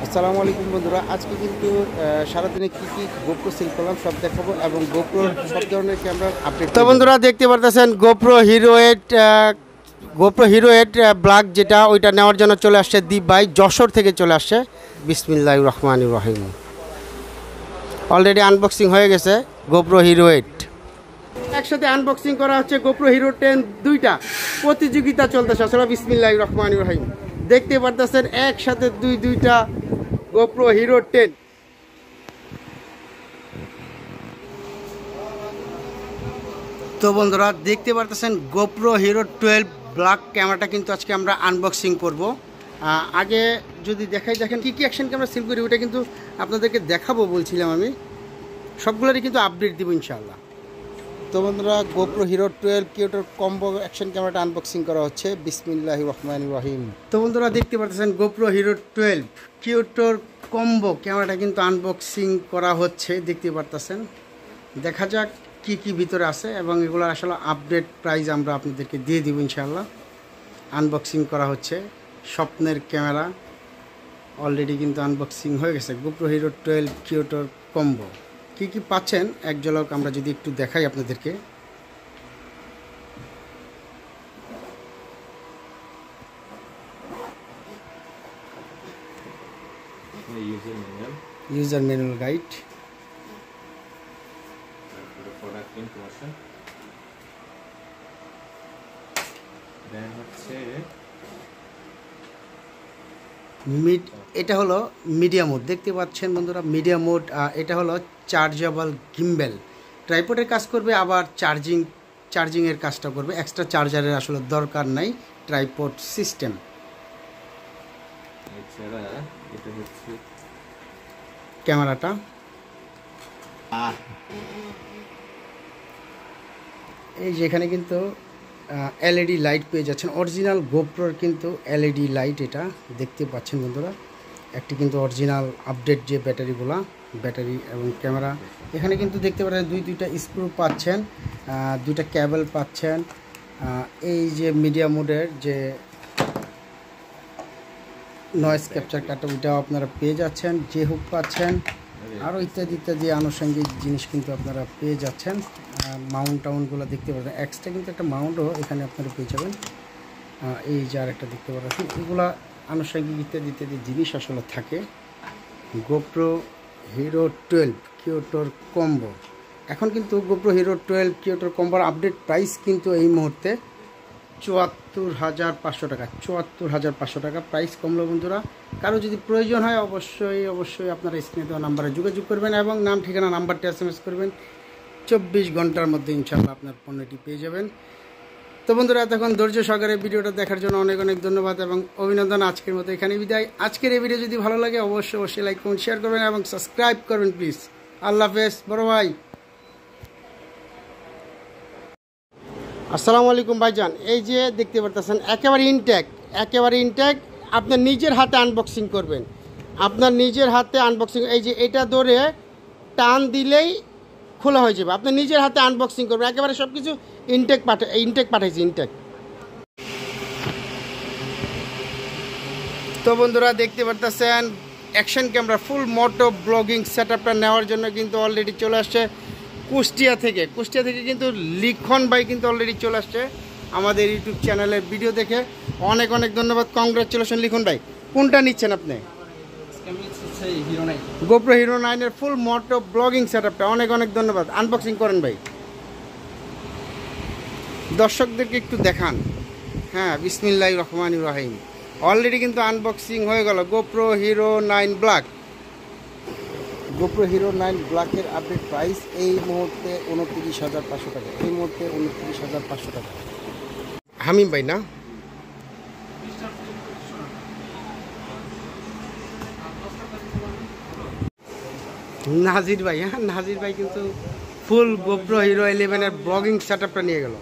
আসসালামু আলাইকুম বন্ধুরা আজকে কিন্তু সারাদিনে কি কি গোপ্রো সেল করলাম সব দেখাবো এবং গোপ্রোর সব ধরনের ক্যামেরা আপডেট তো বন্ধুরা দেখতে পারতেছেন GoPro Hero eight GoPro Hero eight black যেটা ওইটা নেওয়ার জন্য চলে আসছে দ্বীপ ভাই যশোর থেকে চলে আসছে। বিসমিল্লাহ রহমান রহিম। অলরেডি আনবক্সিং হয়ে গেছে গোপ্রো হিরো এইট একসাথে আনবক্সিং করা হচ্ছে গোপ্রো হিরো টেন দুইটা। প্রতিযোগিতা চলতেছে আসলে বিসমিল্লাহ রহমান রহিম। দেখতে পারতেছেন, একসাথে দুই দুইটা গোপ্রো হিরো টেন তো বন্ধুরা, দেখতে পারতেছেন গোপ্রো হিরো টুয়েলভ ব্ল্যাক ক্যামেরাটা কিন্তু আজকে আমরা আনবক্সিং করব। আগে যদি দেখাই, দেখেন কী কী অ্যাকশন ক্যামেরা সেল করি, ওটা কিন্তু আপনাদেরকে দেখাবো বলছিলাম আমি। সবগুলোরই কিন্তু আপডেট দিব ইনশাআল্লাহ। তো বন্ধুরা গোপ্রো হিরো টুয়েলভ কিউটোর কম্বো অ্যাকশন ক্যামেরাটা আনবক্সিং করা হচ্ছে। বিসমিল্লাহ রহমান রহিম। তো বন্ধুরা, দেখতে পাচ্ছেন গোপ্রো হিরো টুয়েলভ কিউটোর কম্বো ক্যামেরাটা কিন্তু আনবক্সিং করা হচ্ছে, দেখতে পারতেছেন। দেখা যাক কি কি ভিতরে আছে এবং এগুলো আসলে আপডেট প্রাইস আমরা আপনাদেরকে দিয়ে দিব ইনশাআল্লাহ। আনবক্সিং করা হচ্ছে, স্বপ্নের ক্যামেরা অলরেডি কিন্তু আনবক্সিং হয়ে গেছে গোপ্রো হিরো টুয়েলভ কিউটোর কম্বো কি কি পাচ্ছেন? এক ঝলক আমরা যদি একটু দেখাই আপনাদেরকে। ইউজার ম্যানুয়াল গাইড মিড এটা হলো মিডিয়া মোড। দেখতে পাচ্ছেন বন্ধুরা মিডিয়া মোড এটা হলো চার্জেবল গিম্বেল। ট্রাইপোডের কাজ করবে আবার চার্জিং চার্জিংয়ের কাজটা করবে। এক্সট্রা চার্জারের আসলে দরকার নাই ট্রাইপোড সিস্টেম। ক্যামেরাটা। এই যেখানে কিন্তু এলইডি লাইট পেয়ে যাচ্ছেন। অরিজিনাল গোপ্রোর কিন্তু এলইডি লাইট এটা দেখতে পাচ্ছেন বন্ধুরা। একটি কিন্তু অরিজিনাল আপডেট যে ব্যাটারিগুলা, ব্যাটারি এবং ক্যামেরা। এখানে কিন্তু দেখতে পাচ্ছেন দুই, দুইটা স্ক্রু পাচ্ছেন দুইটা ক্যাবেল পাচ্ছেন। এই যে মিডিয়া মোডের যে নয়েজ ক্যাপচার কার্ডটা ওইটাও আপনারা পেয়ে যাচ্ছেন, যে হুক পাচ্ছেন। আরও ইত্যাদি ইত্যাদি আনুষঙ্গিক জিনিস কিন্তু আপনারা পেয়ে যাচ্ছেন। মাউন্ট টাউনগুলো দেখতে পাচ্ছেন। এক্সট্রা কিন্তু একটা মাউন্টও এখানে আপনারা পেয়ে যাবেন। এই যে আর একটা দেখতে পাচ্ছেন। এগুলা আনুষঙ্গিক ইত্যাদি ইত্যাদি জিনিস আসলে থাকে। গোপ্রো হিরো টুয়েলভ কিওটোর কম্বো এখন কিন্তু গোপ্রো হিরো টুয়েলভ কিওটোর কম্বোর আপডেট প্রাইস কিন্তু এই মুহূর্তে চুয়াত্তর হাজার পাঁচশো টাকা, চুয়াত্তর হাজার পাঁচশো টাকা প্রাইস কমলো বন্ধুরা। কারও যদি প্রয়োজন হয় অবশ্যই অবশ্যই আপনারা স্ক্রিনে দেওয়া নাম্বারে যোগাযোগ করবেন এবং নাম, ঠিকানা নাম্বারটি এস করবেন। চব্বিশ ঘণ্টার মধ্যে ইনশাল্লাহ আপনার পণ্যটি পেয়ে যাবেন। তো বন্ধুরা, এতক্ষণ ধৈর্য সহকারে ভিডিওটা দেখার জন্য অনেক অনেক ধন্যবাদ এবং অভিনন্দন। আজকের মতো এখানে বিদায়। আজকের এই ভিডিও যদি ভালো লাগে, অবশ্যই অবশ্যই লাইক কমেন্ট শেয়ার করবেন এবং সাবস্ক্রাইব করবেন প্লিজ আল্লাহ হাফেজ, বড় ভাই। আসসালামু আলাইকুম ভাইজান। এই যে দেখতে পারতেছেন, একেবারে ইনটেক একেবারে ইনটেক আপনার নিজের হাতে আনবক্সিং করবেন। আপনার নিজের হাতে আনবক্সিং এই যে এটা ধরে টান দিলেই খোলা হয়ে যাবে। আপনি নিজের হাতে আনবক্সিং করবেন। একেবারে সব কিছু ইনটেক পাঠা ইনটেক পাঠাইছি ইনটেক তো বন্ধুরা দেখতে পারতেছেন অ্যাকশন ক্যামেরা ফুল মোটো ব্লগিং সেট আপটা নেওয়ার জন্য কিন্তু অলরেডি চলে আসছে কুষ্টিয়া থেকে। কুষ্টিয়া থেকে কিন্তু লিখন ভাই কিন্তু অলরেডি চলে আসছে আমাদের ইউটিউব চ্যানেলের ভিডিও দেখে। অনেক অনেক ধন্যবাদ। কংগ্রাচুলেশন লিখন ভাই। কোনটা নিচ্ছেন আপনি? গোপ্রো হিরো নাইনের ফুল মোটো ব্লগিং সেট আপটা অনেক অনেক ধন্যবাদ। আনবক্সিং করেন ভাই। দর্শকদেরকে একটু দেখান। হ্যাঁ বিসমিল্লাহ রহমান রাহিম। অলরেডি কিন্তু আনবক্সিং হয়ে গেল। GoPro Hero nine black GoPro Hero nine ব্ল্যাকের আপডেট প্রাইস এই মুহূর্তে উনত্রিশ হাজার পাঁচশো টাকা। এই মুহূর্তে উনত্রিশ হাজার পাঁচশো টাকা। হামিম ভাই না? নাজির ভাই হ্যাঁ নাজির ভাই কিন্তু ফুল গোপ্রো হিরো ইলেভেনের ব্লগিং সেট নিয়ে গেল।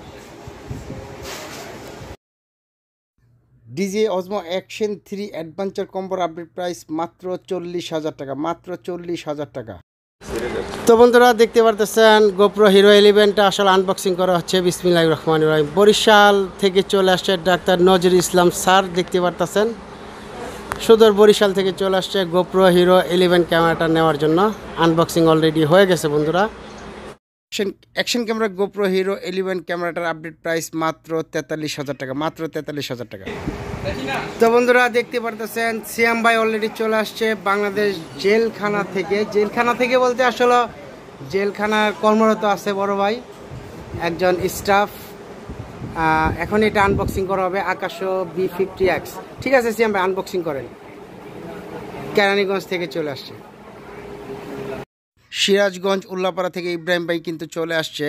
DJI Osmo action three adventure কম্বোর update price মাত্র চল্লিশ হাজার টাকা, মাত্র চল্লিশ হাজার টাকা। তো বন্ধুরা, দেখতে পারতেছেন গোপ্রো হিরো ইলেভেনটা আসলে আনবক্সিং করা হচ্ছে। বিসমিল্লাহ রহমান রহিম। বরিশাল থেকে চলে আসছে ডাক্তার নজরুল ইসলাম স্যার, দেখতে পারতেছেন? সুদূর বরিশাল থেকে চলে আসছে গোপ্রো হিরো ইলেভেন ক্যামেরাটা নেওয়ার জন্য। আনবক্সিং অলরেডি হয়ে গেছে বন্ধুরা। Action camera, GoPro Hero eleven ক্যামেরাটার update price মাত্র তেতাল্লিশ হাজার টাকা, মাত্র তেতাল্লিশ হাজার টাকা। তো বন্ধুরা, দেখতে পারতেছেন, সিয়াম ভাই অলরেডি চলে আসছে বাংলাদেশ জেলখানা থেকে। জেলখানা থেকে বলতে আসলে জেলখানার কর্মরত আছে বড় ভাই, একজন স্টাফ এখন এটা আনবক্সিং করা হবে আকাশো বি ফিফটি এক্স। ঠিক আছে, সিয়াম ভাই আনবক্সিং করেন। কেরানীগঞ্জ থেকে চলে আসছে। সিরাজগঞ্জ উল্লাপাড়া থেকে ইব্রাহিম ভাই কিন্তু চলে আসছে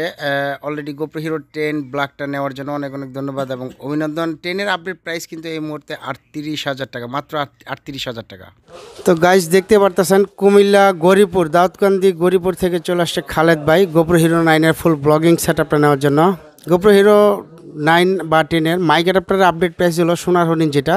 অলরেডি গোপ্রো হিরো টেন ব্ল্যাকটা নেওয়ার জন্য অনেক অনেক ধন্যবাদ এবং অভিনন্দন। টেনের আপডেট প্রাইস কিন্তু এই মুহূর্তে আটত্রিশ হাজার টাকা, মাত্র আটত্রিশ হাজার টাকা। তো গাইজ দেখতে পারতেছেন, কুমিল্লা গরিপুর, দাউদকান্দি গরিপুর থেকে চলে আসছে খালেদ ভাই। গোপ্র হিরো নাইনের ফুল ব্লগিং সেট আপটা নেওয়ার জন্য। গোপ্র হিরো নাইন বা টেনের মাইক অ্যাডাপ্টারের আপডেট প্রাইস হলো সোনার হরিণ যেটা।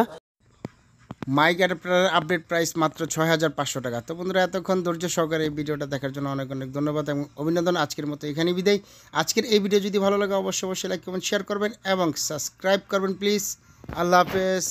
মাইক অ্যাডাপ্টারের আপডেট প্রাইস মাত্র ছয় হাজার পাঁচশো টাকা। তো বন্ধুরা, এতক্ষণ ধৈর্য সহকারে এই ভিডিওটা দেখার জন্য অনেক অনেক ধন্যবাদ এবং অভিনন্দন। আজকের মতো এখানে বিদায়। আজকের এই ভিডিও যদি ভালো লাগে, অবশ্যই অবশ্যই লাইক কমেন্ট শেয়ার করবেন এবং সাবস্ক্রাইব করবেন প্লিজ আল্লাহ হাফেজ।